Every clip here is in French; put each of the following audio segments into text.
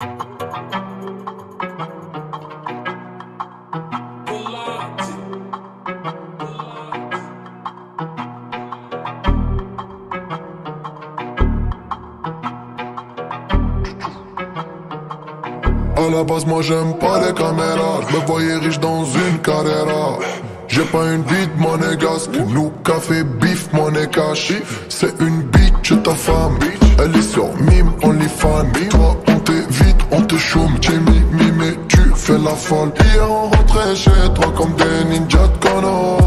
À la base, moi j'aime pas les caméras. Je me voyais riche dans une carrière. J'ai pas une bite monégasque. Nous, café, bif, monnaie. C'est une bitch, ta femme. Elle est sur mime, only fan. Toi, on t'évite, on te chôme. Jimmy, mais tu fais la folle. Hier, on rentrait chez toi comme des ninjas de Kono.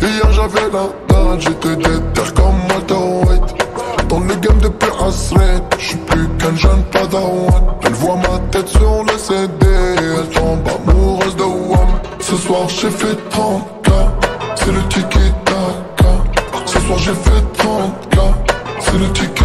Hier, j'avais la dalle, j'étais déter comme Walter White. Dans le game de Asret, j'suis plus qu'un jeune padawan. Elle voit ma tête sur le CD, elle tombe amoureuse de WAM. Ce soir j'ai fait 30K, c'est le tiki taka. Ce soir j'ai fait 30K, c'est le tiki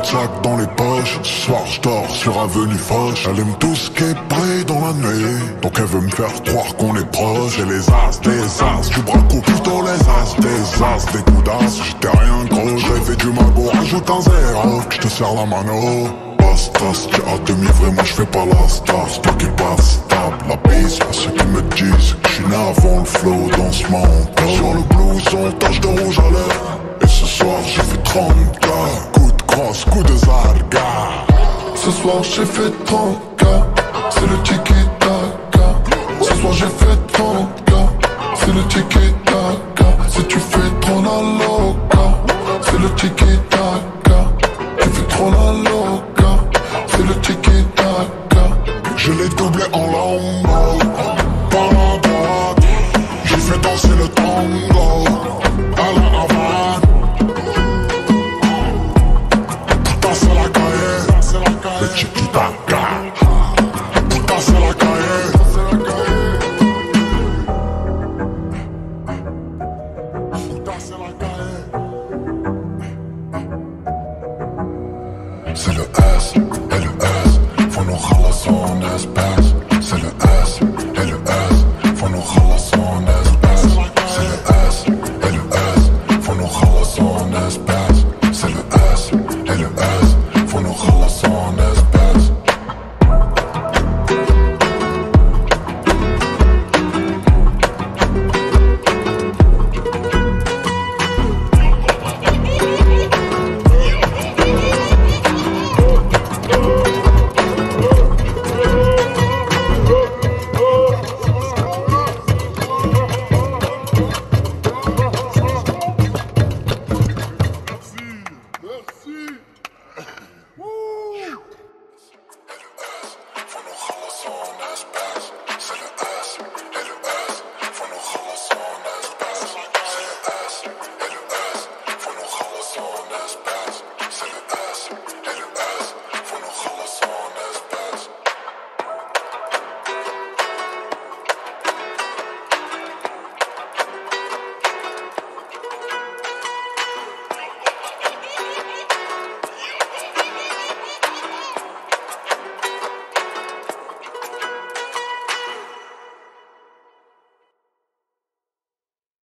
tourne 30 sacs dans les poches. Ce soir, je dors sur Avenue Foch. Elle aime tout ce qui est près dans la nuit. Donc elle veut me faire croire qu'on est proche. Et les as, des as, du braco plutôt les as, des as, des coups. J'étais rien gros, j'ai fait du magot, rajoute un zéro. Je te serre la mano. Bastas, tu as demi vrai, moi je fais pas la star. C'est qui passe stable, la bise. À ceux qui me coup de Ce soir j'ai fait 30k, c'est le tiki-taka. Ce soir j'ai fait 30k, c'est le tiki-taka. Si tu fais ton aloca, c'est le tiki-taka. c'est le S et le S. Faut nous ralasser en espèces.